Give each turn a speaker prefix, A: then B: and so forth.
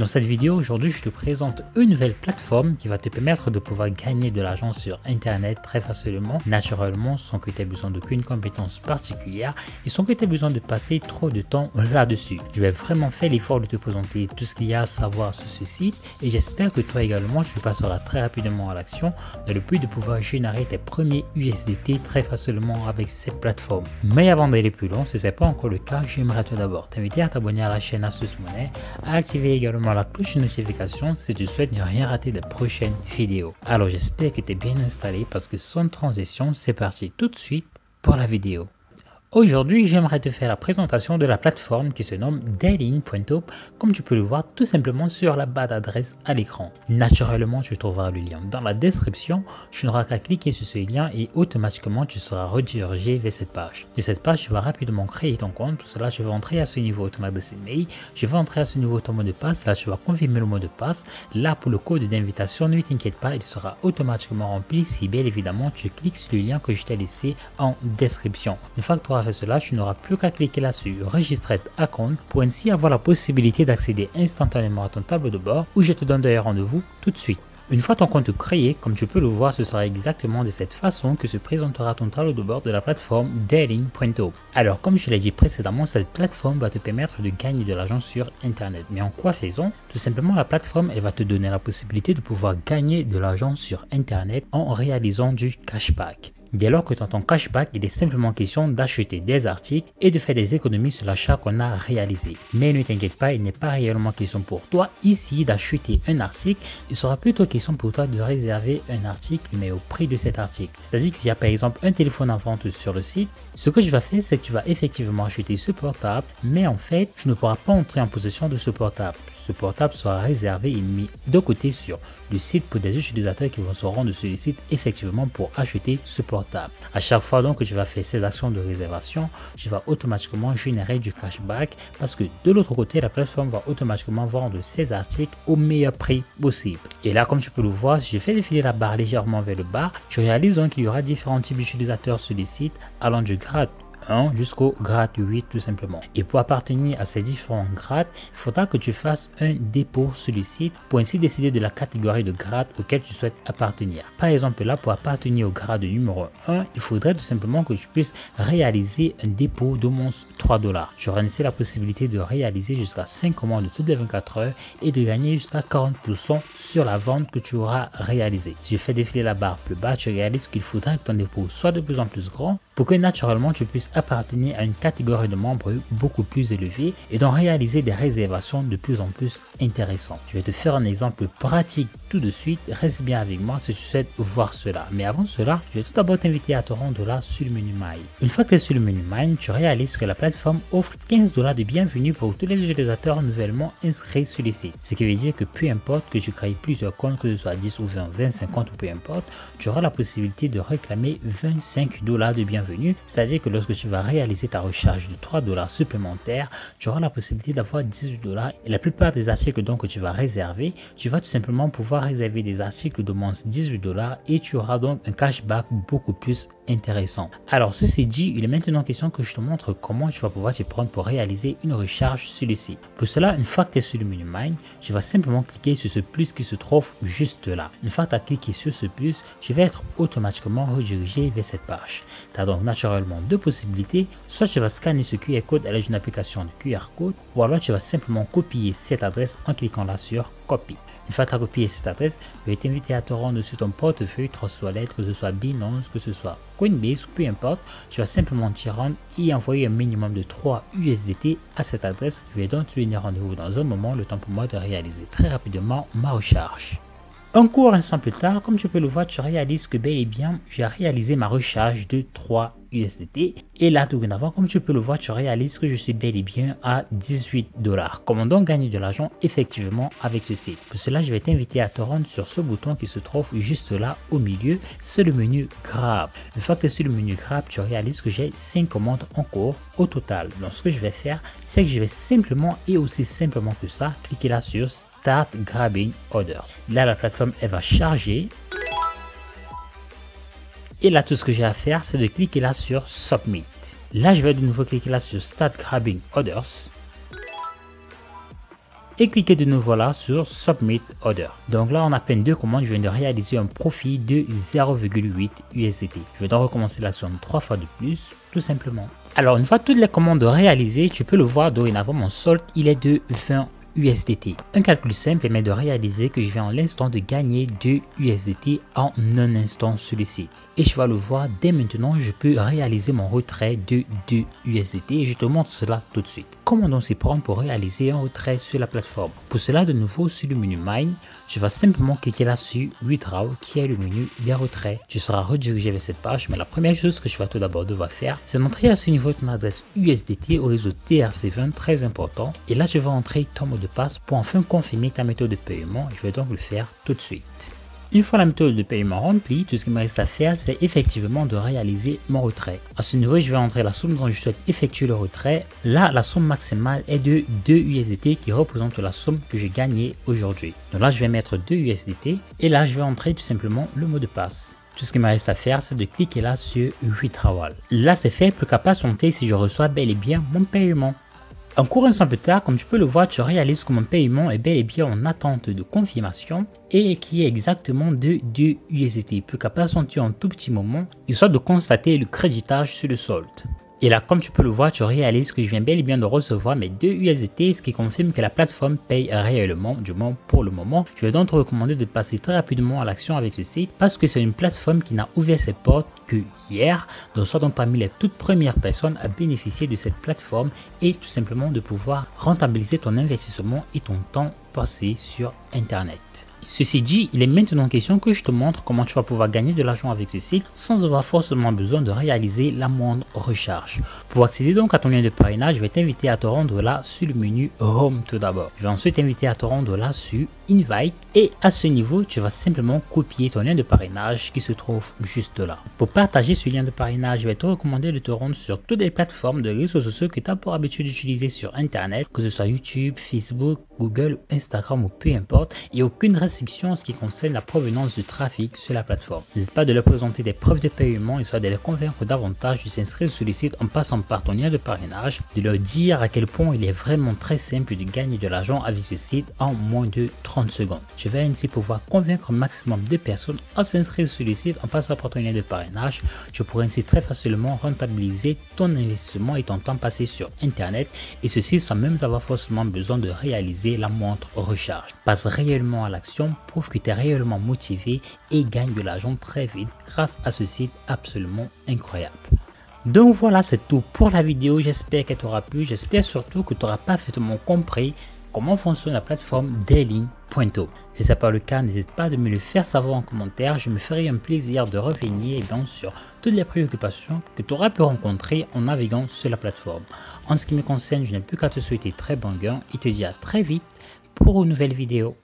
A: Dans cette vidéo aujourd'hui, je te présente une nouvelle plateforme qui va te permettre de pouvoir gagner de l'argent sur internet très facilement, naturellement, sans que tu aies besoin d'aucune compétence particulière et sans que tu aies besoin de passer trop de temps là-dessus. Je vais vraiment faire l'effort de te présenter tout ce qu'il y a à savoir sur ce site et j'espère que toi également tu passeras très rapidement à l'action dans le but de pouvoir générer tes premiers USDT très facilement avec cette plateforme. Mais avant d'aller plus loin, si ce n'est pas encore le cas, j'aimerais tout d'abord t'inviter à t'abonner à la chaîne Asus Money, à activer également la de notification si tu souhaites ne rien rater des prochaines vidéos. Alors j'espère que tu es bien installé parce que sans transition, c'est parti tout de suite pour la vidéo. Aujourd'hui, j'aimerais te faire la présentation de la plateforme qui se nomme Dating.top, comme tu peux le voir tout simplement sur la barre d'adresse à l'écran. Naturellement, tu trouveras le lien dans la description. Tu n'auras qu'à cliquer sur ce lien et automatiquement tu seras redirigé vers cette page. De cette page, tu vas rapidement créer ton compte. Pour cela, je vais entrer à ce niveau ton adresse email. Je vais entrer à ce niveau ton mot de passe. Là, tu vas confirmer le mot de passe. Là, pour le code d'invitation, ne t'inquiète pas, il sera automatiquement rempli si bien évidemment tu cliques sur le lien que je t'ai laissé en description. Une fois que tu fait cela, tu n'auras plus qu'à cliquer là sur Register Account pour ainsi avoir la possibilité d'accéder instantanément à ton tableau de bord où je te donne d'ailleurs rendez-vous tout de suite. Une fois ton compte créé, comme tu peux le voir, ce sera exactement de cette façon que se présentera ton tableau de bord de la plateforme Dating.to. Alors comme je l'ai dit précédemment, cette plateforme va te permettre de gagner de l'argent sur internet. Mais en quoi faisons? Tout simplement la plateforme elle va te donner la possibilité de pouvoir gagner de l'argent sur internet en réalisant du cashback. Dès lors que dans ton cashback, il est simplement question d'acheter des articles et de faire des économies sur l'achat qu'on a réalisé. Mais ne t'inquiète pas, il n'est pas réellement question pour toi ici d'acheter un article. Il sera plutôt question pour toi de réserver un article, mais au prix de cet article. C'est-à-dire que s'il y a par exemple un téléphone en vente sur le site, ce que je vais faire, c'est que tu vas effectivement acheter ce portable, mais en fait, tu ne pourras pas entrer en possession de ce portable. Ce portable sera réservé et mis de côté sur le site pour des utilisateurs qui vont se rendre sur le site effectivement pour acheter ce portable. À chaque fois donc que tu vas faire ces actions de réservation, tu vas automatiquement générer du cashback parce que de l'autre côté, la plateforme va automatiquement vendre ces articles au meilleur prix possible. Et là, comme tu peux le voir, si je fais défiler la barre légèrement vers le bas, tu réalises donc qu'il y aura différents types d'utilisateurs sur le site allant du grade jusqu'au grade 8 tout simplement. Et pour appartenir à ces différents grades, il faudra que tu fasses un dépôt sur le site pour ainsi décider de la catégorie de grade auquel tu souhaites appartenir. Par exemple là, pour appartenir au grade numéro 1, il faudrait tout simplement que tu puisses réaliser un dépôt de moins 3 dollars. Tu auras ainsi la possibilité de réaliser jusqu'à 5 commandes toutes les 24 heures et de gagner jusqu'à 40% sur la vente que tu auras réalisée. Si je fais défiler la barre plus bas, tu réalises qu'il faudra que ton dépôt soit de plus en plus grand pour que naturellement tu puisses appartenir à une catégorie de membres beaucoup plus élevée et donc réaliser des réservations de plus en plus intéressantes. Je vais te faire un exemple pratique tout de suite. Reste bien avec moi si tu souhaites voir cela. Mais avant cela, je vais tout d'abord t'inviter à te rendre là sur le menu My. Une fois que tu es sur le menu My, tu réalises que la plateforme offre 15 dollars de bienvenue pour tous les utilisateurs nouvellement inscrits sur le. Ce qui veut dire que peu importe que tu crées plusieurs comptes, que ce soit 10 ou 20, 20, 50 ou peu importe, tu auras la possibilité de réclamer 25 dollars de bienvenue c'est-à-dire que lorsque tu vas réaliser ta recharge de 3 dollars supplémentaires, tu auras la possibilité d'avoir 18 dollars. Et la plupart des articles donc que tu vas réserver, tu vas tout simplement pouvoir réserver des articles de moins 18 dollars et tu auras donc un cashback beaucoup plus intéressant. Alors ceci dit, il est maintenant question que je te montre comment tu vas pouvoir te prendre pour réaliser une recharge sur le site. Pour cela, une fois que tu es sur le menu Mine, tu vas simplement cliquer sur ce plus qui se trouve juste là. Une fois que tu as cliqué sur ce plus, tu vas être automatiquement redirigé vers cette page. Naturellement deux possibilités. Soit tu vas scanner ce QR code à l'aide d'une application de QR code, ou alors tu vas simplement copier cette adresse en cliquant là sur copie. Une fois que tu as copié cette adresse, je vais t'inviter à te rendre sur ton portefeuille, lettres, que ce soit Binance, que ce soit Coinbase, peu importe, tu vas simplement t'y rendre et envoyer un minimum de 3 USDT à cette adresse. Je vais donc te donner rendez-vous dans un moment, le temps pour moi de réaliser très rapidement ma recharge. Un court instant plus tard, comme tu peux le voir, tu réalises que bel et bien, j'ai réalisé ma recharge de 3 USDT. Et là, tout avant, comme tu peux le voir, tu réalises que je suis bel et bien à 18 dollars. Comment donc gagner de l'argent effectivement avec ce site? Pour cela, je vais t'inviter à te rendre sur ce bouton qui se trouve juste là au milieu. C'est le menu Grab. Une fois que tu es sur le menu Grab, tu réalises que j'ai 5 commandes en cours au total. Donc, ce que je vais faire, c'est que je vais simplement et aussi simplement que ça, cliquer là sur Start Grabbing Orders. Là, la plateforme, elle va charger. Et là, tout ce que j'ai à faire, c'est de cliquer là sur Submit. Là, je vais de nouveau cliquer là sur Start Grabbing Orders. et cliquez de nouveau là sur Submit Order. Donc là, on a peine deux commandes, je viens de réaliser un profit de 0,8 USDT. Je vais donc recommencer la somme trois fois de plus, tout simplement. Alors, une fois toutes les commandes réalisées, tu peux le voir dorénavant, mon solde, il est de 20 Un calcul simple permet de réaliser que je viens en l'instant de gagner 2 USDT en un instant site. Et je vais le voir dès maintenant, je peux réaliser mon retrait de 2 USDT et je te montre cela tout de suite. Comment donc s'y prendre pour réaliser un retrait sur la plateforme Pour cela, de nouveau sur le menu Mine, je vais simplement cliquer là sur Withdraw qui est le menu des retraits. Je serai redirigé vers cette page, mais la première chose que je vais tout d'abord devoir faire, c'est d'entrer à ce niveau ton adresse USDT au réseau TRC20, très important. Et là, je vais entrer ton mot de passe pour enfin confirmer ta méthode de paiement. Je vais donc le faire tout de suite. Une fois la méthode de paiement remplie, tout ce qui me reste à faire, c'est effectivement de réaliser mon retrait. À ce niveau, je vais entrer la somme dont je souhaite effectuer le retrait. Là, la somme maximale est de 2 USDT qui représente la somme que j'ai gagnée aujourd'hui. Donc là, je vais mettre 2 USDT et là, je vais entrer tout simplement le mot de passe. Tout ce qui me reste à faire, c'est de cliquer là sur Withdrawal. Là, c'est fait, plus qu'à patienter si je reçois bel et bien mon paiement. Un court instant plus tard, comme tu peux le voir, tu réalises que mon paiement est bel et bien en attente de confirmation et qui est exactement de 2 USDT. Plus qu'à patienter un tout petit moment, histoire de constater le créditage sur le solde. Et là, comme tu peux le voir, tu réalises que je viens bel et bien de recevoir mes deux USDT, ce qui confirme que la plateforme paye réellement, du moins pour le moment. Je vais donc te recommander de passer très rapidement à l'action avec ce site parce que c'est une plateforme qui n'a ouvert ses portes que hier. Donc, sois donc parmi les toutes premières personnes à bénéficier de cette plateforme et tout simplement de pouvoir rentabiliser ton investissement et ton temps passé sur Internet. Ceci dit, il est maintenant question que je te montre comment tu vas pouvoir gagner de l'argent avec ce site sans avoir forcément besoin de réaliser la moindre recharge. Pour accéder donc à ton lien de parrainage, je vais t'inviter à te rendre là sur le menu Home tout d'abord. Je vais ensuite t'inviter à te rendre là sur Invite et à ce niveau, tu vas simplement copier ton lien de parrainage qui se trouve juste là. Pour partager ce lien de parrainage, je vais te recommander de te rendre sur toutes les plateformes de réseaux sociaux que tu as pour habitude d'utiliser sur Internet, que ce soit YouTube, Facebook, Google, Instagram ou peu importe, et aucune en ce qui concerne la provenance du trafic sur la plateforme. N'hésite pas de leur présenter des preuves de paiement et soit de les convaincre davantage de s'inscrire sur le site en passant par ton lien de parrainage, de leur dire à quel point il est vraiment très simple de gagner de l'argent avec ce site en moins de 30 secondes. Je vais ainsi pouvoir convaincre un maximum de personnes à s'inscrire sur le site en passant par ton lien de parrainage. Je pourrais ainsi très facilement rentabiliser ton investissement et ton temps passé sur Internet et ceci sans même avoir forcément besoin de réaliser la moindre recharge. Passe réellement à l'action prouve que tu es réellement motivé et gagne de l'argent très vite grâce à ce site absolument incroyable. Donc voilà, c'est tout pour la vidéo. J'espère qu'elle t'aura plu. J'espère surtout que tu auras parfaitement compris comment fonctionne la plateforme Daily.to. Si ce n'est pas le cas, n'hésite pas de me le faire savoir en commentaire. Je me ferai un plaisir de revenir eh sur toutes les préoccupations que tu auras pu rencontrer en naviguant sur la plateforme. En ce qui me concerne, je n'ai plus qu'à te souhaiter très bon gain et te dire à très vite pour une nouvelle vidéo.